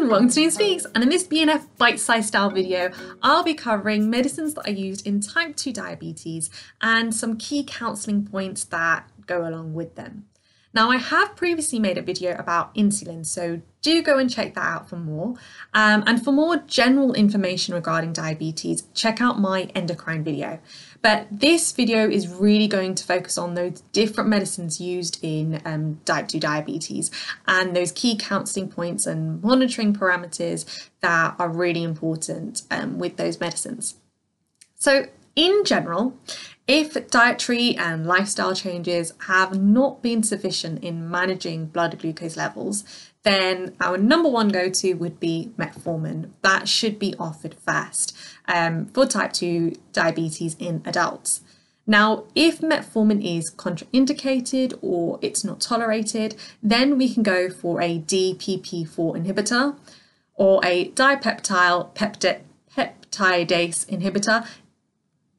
and welcome to Sureena Speaks. And in this BNF bite-sized style video, I'll be covering medicines that are used in type 2 diabetes and some key counselling points that go along with them. Now, I have previously made a video about insulin, so do go and check that out for more. Um, and for more general information regarding diabetes, check out my endocrine video. But this video is really going to focus on those different medicines used in um, type 2 diabetes and those key counselling points and monitoring parameters that are really important um, with those medicines. So, in general, if dietary and lifestyle changes have not been sufficient in managing blood glucose levels, then our number one go to would be metformin. That should be offered first um, for type 2 diabetes in adults. Now, if metformin is contraindicated or it's not tolerated, then we can go for a DPP4 inhibitor or a dipeptidyl peptidase inhibitor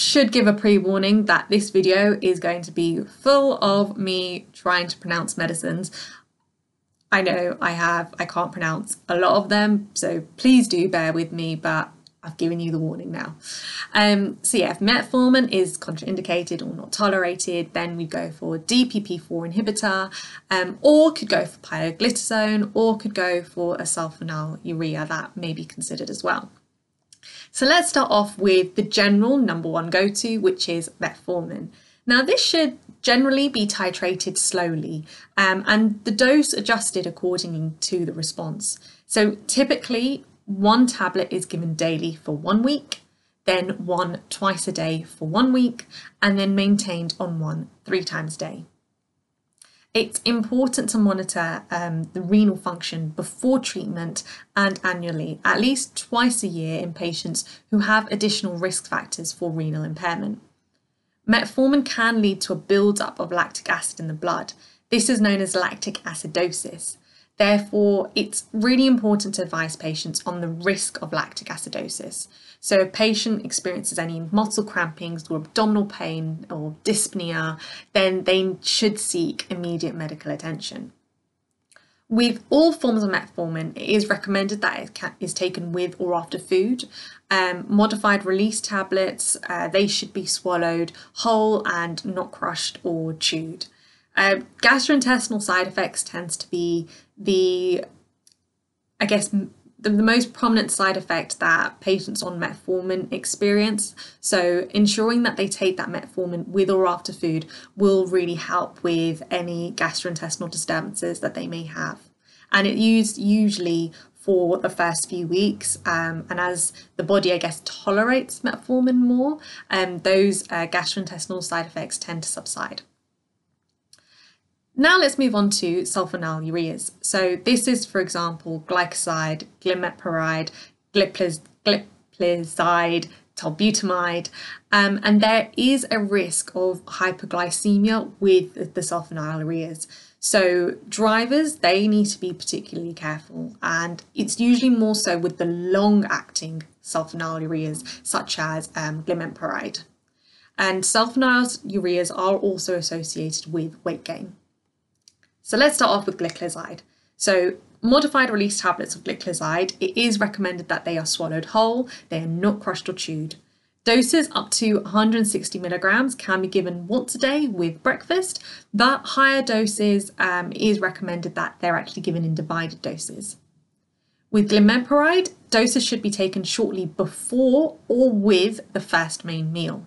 should give a pre-warning that this video is going to be full of me trying to pronounce medicines. I know I have, I can't pronounce a lot of them, so please do bear with me, but I've given you the warning now. Um, so yeah, if metformin is contraindicated or not tolerated, then we go for DPP4 inhibitor, um, or could go for pioglitazone, or could go for a sulfonylurea that may be considered as well. So let's start off with the general number one go-to, which is metformin. Now this should generally be titrated slowly um, and the dose adjusted according to the response. So typically one tablet is given daily for one week, then one twice a day for one week, and then maintained on one three times a day. It's important to monitor um, the renal function before treatment and annually, at least twice a year in patients who have additional risk factors for renal impairment. Metformin can lead to a buildup of lactic acid in the blood. This is known as lactic acidosis. Therefore, it's really important to advise patients on the risk of lactic acidosis. So if a patient experiences any muscle crampings or abdominal pain or dyspnea, then they should seek immediate medical attention. With all forms of metformin, it is recommended that it is taken with or after food. Um, modified release tablets, uh, they should be swallowed whole and not crushed or chewed. Uh, gastrointestinal side effects tends to be the, I guess, the, the most prominent side effect that patients on metformin experience. So ensuring that they take that metformin with or after food will really help with any gastrointestinal disturbances that they may have. And it used usually for the first few weeks. Um, and as the body, I guess, tolerates metformin more, um, those uh, gastrointestinal side effects tend to subside. Now let's move on to sulfonylureas. So this is, for example, gliclazide, glimepiride, glipliz, glipizide, tolbutamide, um, and there is a risk of hypoglycemia with the sulfonylureas. So drivers, they need to be particularly careful, and it's usually more so with the long-acting sulfonylureas, such as um, glimepiride. And sulfonylureas are also associated with weight gain. So let's start off with gliclazide. So modified release tablets of gliclazide, it is recommended that they are swallowed whole, they are not crushed or chewed. Doses up to 160 milligrams can be given once a day with breakfast, but higher doses um, is recommended that they're actually given in divided doses. With glimepiride, doses should be taken shortly before or with the first main meal.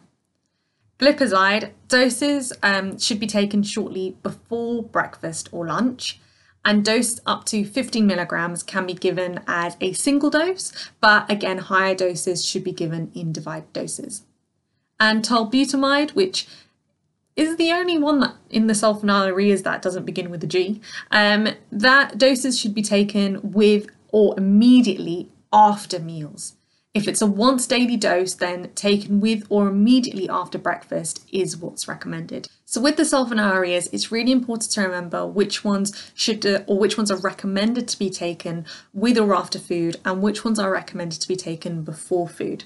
Glipizide doses um, should be taken shortly before breakfast or lunch, and dosed up to 15 milligrams can be given as a single dose, but again, higher doses should be given in divided doses. And tolbutamide, which is the only one that in the sulfonylureas that doesn't begin with a G, um, that doses should be taken with or immediately after meals. If it's a once daily dose, then taken with or immediately after breakfast is what's recommended. So with the sulfonylureas, it's really important to remember which ones should uh, or which ones are recommended to be taken with or after food and which ones are recommended to be taken before food.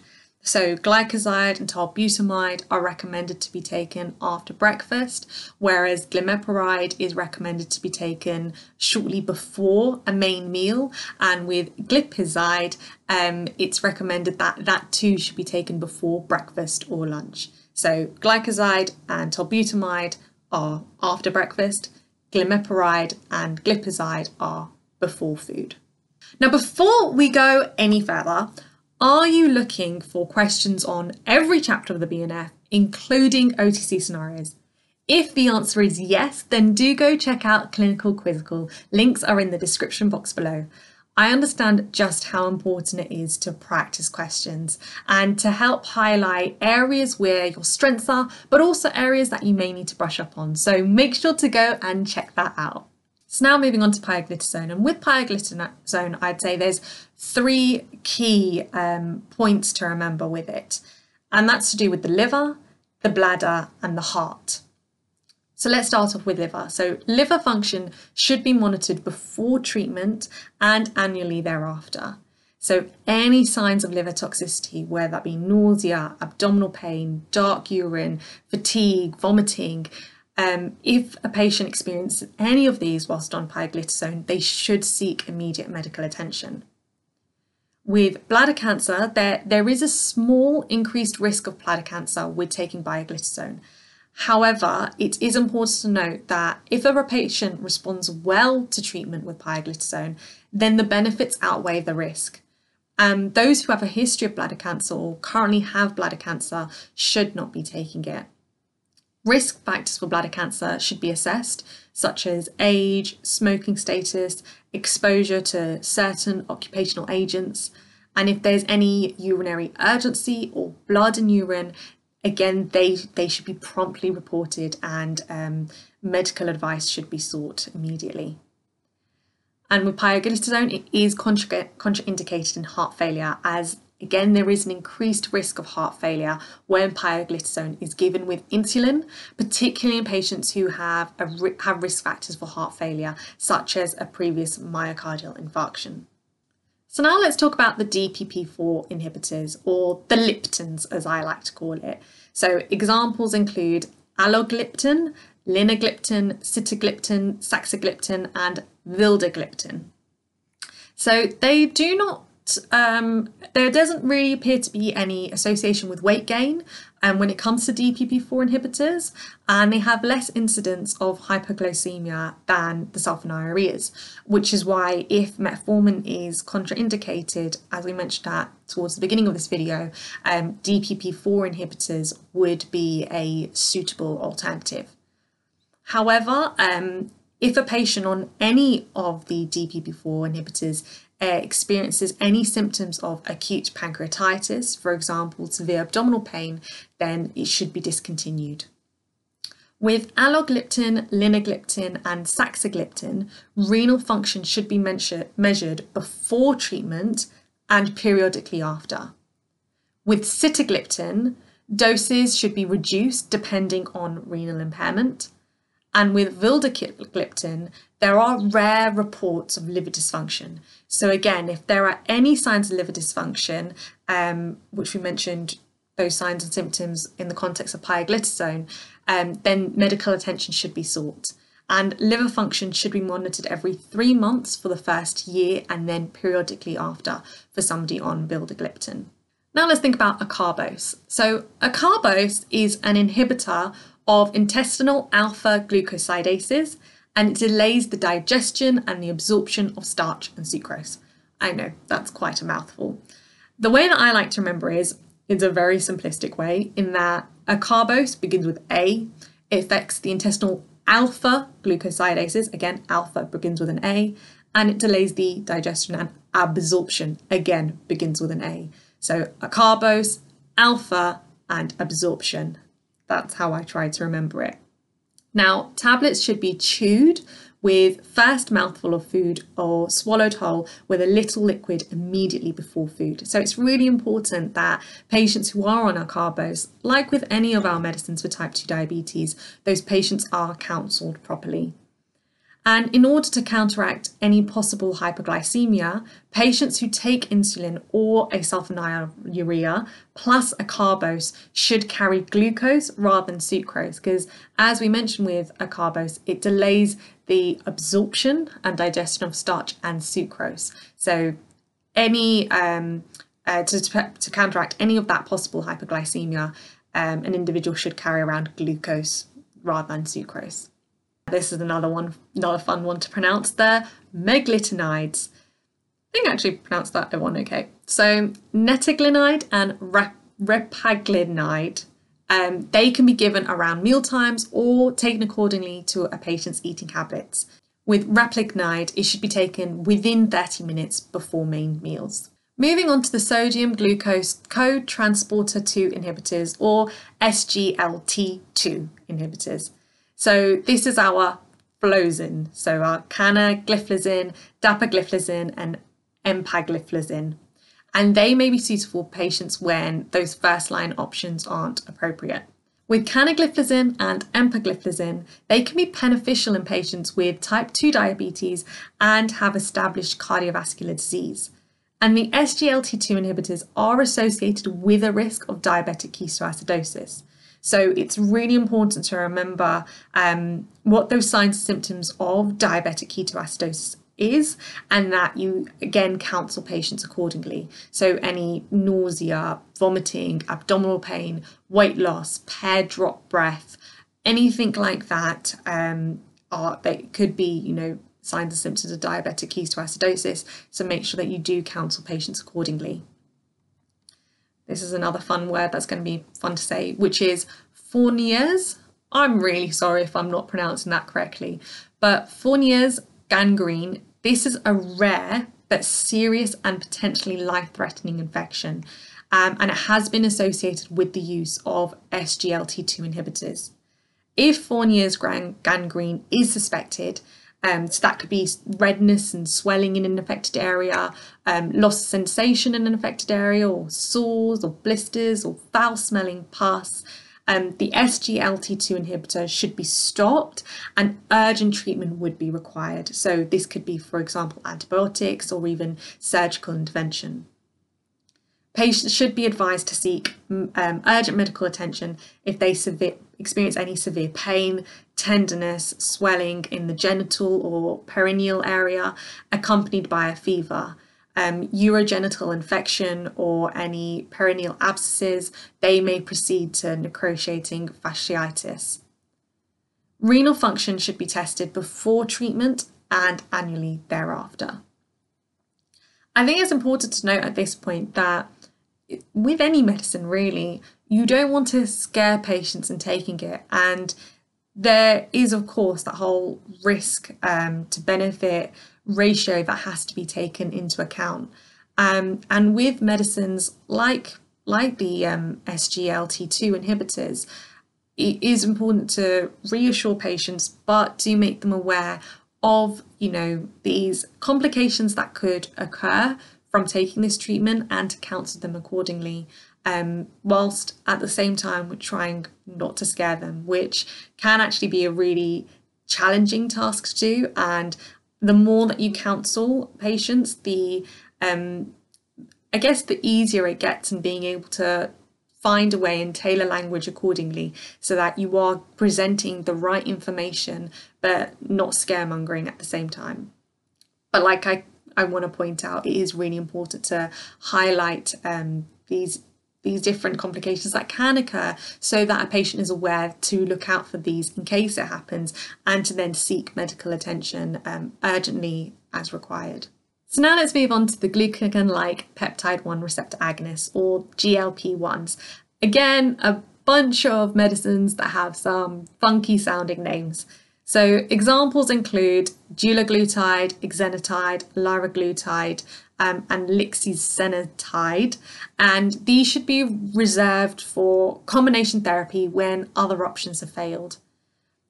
So gliclazide and tolbutamide are recommended to be taken after breakfast, whereas glimepiride is recommended to be taken shortly before a main meal. And with glipizide, um, it's recommended that that too should be taken before breakfast or lunch. So gliclazide and tolbutamide are after breakfast, glimepiride and glipizide are before food. Now, before we go any further, are you looking for questions on every chapter of the BNF, including OTC scenarios? If the answer is yes, then do go check out Clinical Quizzical. Links are in the description box below. I understand just how important it is to practice questions and to help highlight areas where your strengths are, but also areas that you may need to brush up on. So make sure to go and check that out. So now moving on to pioglitazone, and with pioglitazone, I'd say there's three key um, points to remember with it, and that's to do with the liver, the bladder, and the heart. So let's start off with liver. So liver function should be monitored before treatment and annually thereafter. So any signs of liver toxicity, whether that be nausea, abdominal pain, dark urine, fatigue, vomiting, um, if a patient experiences any of these whilst on pioglitazone, they should seek immediate medical attention. With bladder cancer, there, there is a small increased risk of bladder cancer with taking pioglitazone. However, it is important to note that if a patient responds well to treatment with pioglitazone, then the benefits outweigh the risk. Um, those who have a history of bladder cancer or currently have bladder cancer should not be taking it. Risk factors for bladder cancer should be assessed, such as age, smoking status, exposure to certain occupational agents, and if there's any urinary urgency or blood in urine, again, they, they should be promptly reported and um, medical advice should be sought immediately. And with pioglitazone, it is contra- contraindicated in heart failure as Again, there is an increased risk of heart failure when pioglitazone is given with insulin, particularly in patients who have, a, have risk factors for heart failure, such as a previous myocardial infarction. So now let's talk about the DPP4 inhibitors, or the gliptins as I like to call it. So examples include alogliptin, linagliptin, sitagliptin, saxagliptin, and vildagliptin. So they do not um, there doesn't really appear to be any association with weight gain um, when it comes to DPP4 inhibitors, and they have less incidence of hypoglycemia than the sulfonylureas, which is why if metformin is contraindicated, as we mentioned that towards the beginning of this video, um, DPP4 inhibitors would be a suitable alternative. However, um, if a patient on any of the DPP4 inhibitors uh, experiences any symptoms of acute pancreatitis, for example, severe abdominal pain, then it should be discontinued. With alogliptin, linagliptin, and saxagliptin, renal function should be measured before treatment and periodically after. With sitagliptin, doses should be reduced depending on renal impairment. And with vildagliptin, there are rare reports of liver dysfunction. So again, if there are any signs of liver dysfunction, um, which we mentioned those signs and symptoms in the context of pioglitazone, um, then medical attention should be sought. And liver function should be monitored every three months for the first year and then periodically after for somebody on vildagliptin. Now let's think about acarbose. So acarbose is an inhibitor of intestinal alpha glucosidases and it delays the digestion and the absorption of starch and sucrose. I know, that's quite a mouthful. The way that I like to remember is it's a very simplistic way in that acarbose begins with A, it affects the intestinal alpha glucosidases, again, alpha begins with an A, and it delays the digestion and absorption, again, begins with an A. So acarbose, alpha, and absorption. That's how I try to remember it. Now, tablets should be chewed with first mouthful of food or swallowed whole with a little liquid immediately before food. So it's really important that patients who are on acarbose, like with any of our medicines for type 2 diabetes, those patients are counselled properly. And in order to counteract any possible hypoglycemia, patients who take insulin or a sulfonylurea plus acarbose should carry glucose rather than sucrose because as we mentioned with acarbose, it delays the absorption and digestion of starch and sucrose. So any um, uh, to, to counteract any of that possible hypoglycemia, um, an individual should carry around glucose rather than sucrose. This is another one, another fun one to pronounce there. Meglitinides. I think I actually pronounced that one okay. So nateglinide and rep- repaglinide, um, they can be given around meal times or taken accordingly to a patient's eating habits. With repaglinide, it should be taken within 30 minutes before main meals. Moving on to the sodium glucose co-transporter 2 inhibitors or SGLT2 inhibitors. So this is our flozin, so our canagliflozin, dapagliflozin and empagliflozin. And they may be suitable for patients when those first line options aren't appropriate. With canagliflozin and empagliflozin, they can be beneficial in patients with type 2 diabetes and have established cardiovascular disease. And the SGLT2 inhibitors are associated with a risk of diabetic ketoacidosis. So it's really important to remember um, what those signs and symptoms of diabetic ketoacidosis is and that you again counsel patients accordingly. So any nausea, vomiting, abdominal pain, weight loss, pear drop breath, anything like that um, are they could be, you know, signs and symptoms of diabetic ketoacidosis. So make sure that you do counsel patients accordingly. This is another fun word that's going to be fun to say, which is Fournier's. I'm really sorry if I'm not pronouncing that correctly, but Fournier's gangrene. This is a rare but serious and potentially life threatening infection, um, and it has been associated with the use of SGLT2 inhibitors. If Fournier's gangrene is suspected, um, so that could be redness and swelling in an affected area, um, loss of sensation in an affected area, or sores or blisters or foul smelling pus. Um, the SGLT2 inhibitor should be stopped and urgent treatment would be required. So this could be, for example, antibiotics or even surgical intervention. Patients should be advised to seek um, urgent medical attention if they experience any severe pain, tenderness, swelling in the genital or perineal area, accompanied by a fever. Um, urogenital infection or any perineal abscesses, they may proceed to necrotising fasciitis. Renal function should be tested before treatment and annually thereafter. I think it's important to note at this point that with any medicine really, you don't want to scare patients in taking it. And there is, of course, that whole risk um, to benefit ratio that has to be taken into account. Um, and with medicines like like the um, SGLT2 inhibitors, it is important to reassure patients, but to make them aware of you know these complications that could occur from taking this treatment and to counsel them accordingly. Um, whilst at the same time we're trying not to scare them, which can actually be a really challenging task to do. And the more that you counsel patients, the um, I guess the easier it gets in being able to find a way and tailor language accordingly so that you are presenting the right information but not scaremongering at the same time. But like I I want to point out it is really important to highlight um, these these different complications that can occur so that a patient is aware to look out for these in case it happens and to then seek medical attention um, urgently as required. So now let's move on to the glucagon-like peptide 1 receptor agonists or GLP-1s. Again, a bunch of medicines that have some funky sounding names. So examples include dulaglutide, exenatide, liraglutide, um, and lixisenatide, and these should be reserved for combination therapy when other options have failed.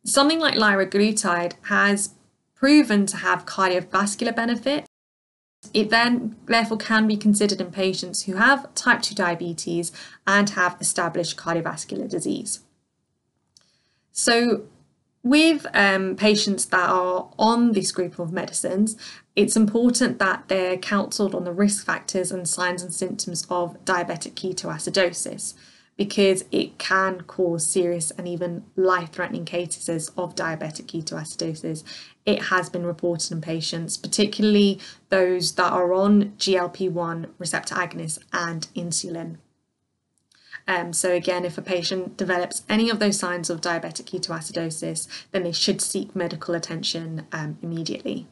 Something like liraglutide has proven to have cardiovascular benefit. It then therefore can be considered in patients who have type 2 diabetes and have established cardiovascular disease. So With um, patients that are on this group of medicines, it's important that they're counselled on the risk factors and signs and symptoms of diabetic ketoacidosis because it can cause serious and even life threatening cases of diabetic ketoacidosis. It has been reported in patients, particularly those that are on GLP 1 receptor agonists and insulin. Um, so, again, if a patient develops any of those signs of diabetic ketoacidosis, then they should seek medical attention um, immediately.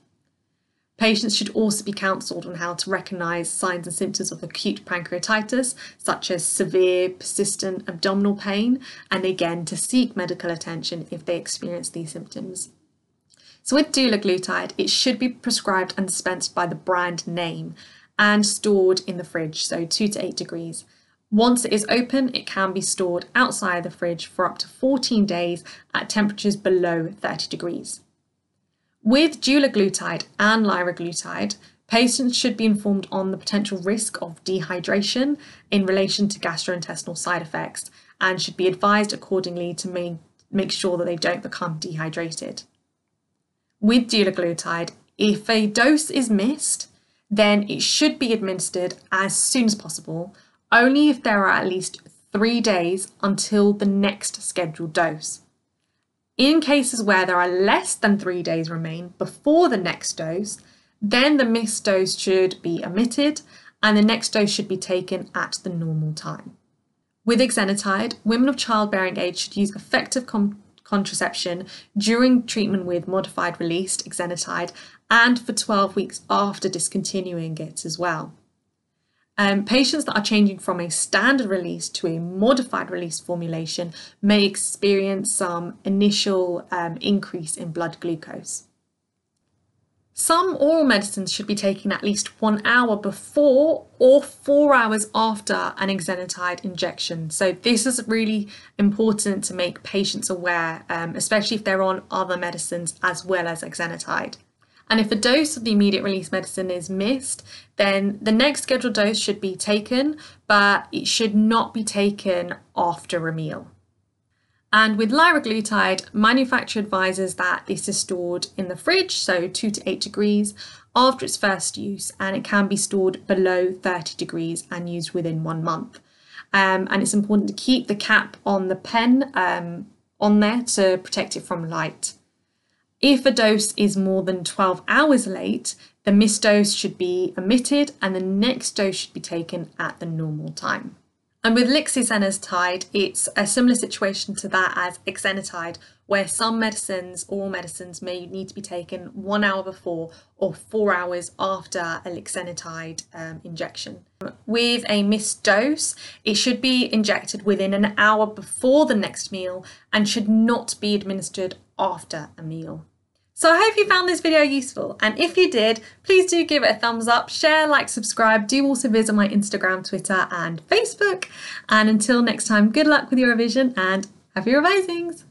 Patients should also be counselled on how to recognise signs and symptoms of acute pancreatitis, such as severe persistent abdominal pain, and again to seek medical attention if they experience these symptoms. So, with dulaglutide, it should be prescribed and dispensed by the brand name and stored in the fridge, so 2 to 8 degrees. Once it is open, it can be stored outside the fridge for up to 14 days at temperatures below 30 degrees. With dulaglutide and liraglutide, patients should be informed on the potential risk of dehydration in relation to gastrointestinal side effects and should be advised accordingly to make, make sure that they don't become dehydrated. With dulaglutide, if a dose is missed, then it should be administered as soon as possible, only if there are at least three days until the next scheduled dose. In cases where there are less than three days remain before the next dose, then the missed dose should be omitted and the next dose should be taken at the normal time. With exenatide, women of childbearing age should use effective contraception during treatment with modified released exenatide and for 12 weeks after discontinuing it as well. Um, patients that are changing from a standard release to a modified release formulation may experience some initial um, increase in blood glucose. Some oral medicines should be taken at least one hour before or four hours after an exenatide injection. So this is really important to make patients aware, um, especially if they're on other medicines as well as exenatide. And if a dose of the immediate release medicine is missed, then the next scheduled dose should be taken, but it should not be taken after a meal. And with liraglutide, manufacturer advises that this is stored in the fridge, so 2 to 8 degrees, after its first use, and it can be stored below 30 degrees and used within one month. Um, and it's important to keep the cap on the pen um, on there to protect it from light. If a dose is more than 12 hours late, the missed dose should be omitted and the next dose should be taken at the normal time. And with lixisenatide, it's a similar situation to that as exenatide, where some medicines, oral medicines, may need to be taken one hour before or four hours after a lixisenatide um, injection. With a missed dose, it should be injected within an hour before the next meal and should not be administered after a meal. So I hope you found this video useful and if you did, please do give it a thumbs up, share, like, subscribe. Do also visit my Instagram, Twitter and Facebook. And until next time, good luck with your revision and happy revisings!